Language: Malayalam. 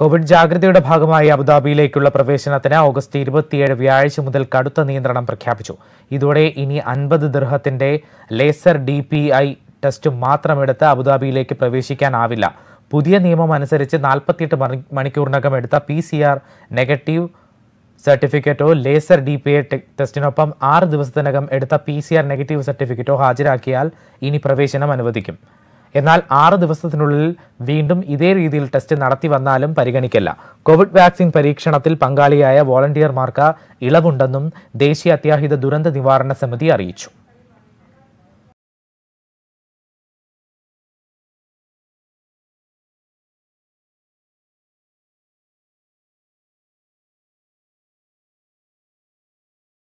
കോവിഡ് ജാഗ്രതയുടെ ഭാഗമായി അബുദാബിയിലേക്കുള്ള പ്രവേശനത്തിന് ഓഗസ്റ്റ് ഇരുപത്തിയേഴ് വ്യാഴാഴ്ച മുതൽ കടുത്ത നിയന്ത്രണം പ്രഖ്യാപിച്ചു. ഇതോടെ ഇനി അൻപത് ദൃഹത്തിന്റെ laser D P I test മാത്രമെടുത്ത് അബുദാബിയിലേക്ക് പ്രവേശിക്കാനാവില്ല. പുതിയ നിയമം അനുസരിച്ച് നാൽപ്പത്തിയെട്ട് മണിക്കൂറിനകം എടുത്ത പി സി ആർ നെഗറ്റീവ് സർട്ടിഫിക്കറ്റോ ലേസർ ഡി പി ഐ ടെസ്റ്റിനൊപ്പം ആറ് ദിവസത്തിനകം എടുത്ത പി സി ആർ നെഗറ്റീവ് സർട്ടിഫിക്കറ്റോ ഹാജരാക്കിയാൽ ഇനി പ്രവേശനം അനുവദിക്കും. എന്നാൽ ആറ് ദിവസത്തിനുള്ളിൽ വീണ്ടും ഇതേ രീതിയിൽ ടെസ്റ്റ് നടത്തി വന്നാലും പരിഗണിക്കില്ല. കോവിഡ് വാക്സിൻ പരീക്ഷണത്തിൽ പങ്കാളിയായ വോളണ്ടിയർമാർക്ക് ഇളവുണ്ടെന്നും ദേശീയ അത്യാഹിത ദുരന്ത നിവാരണ സമിതി അറിയിച്ചു.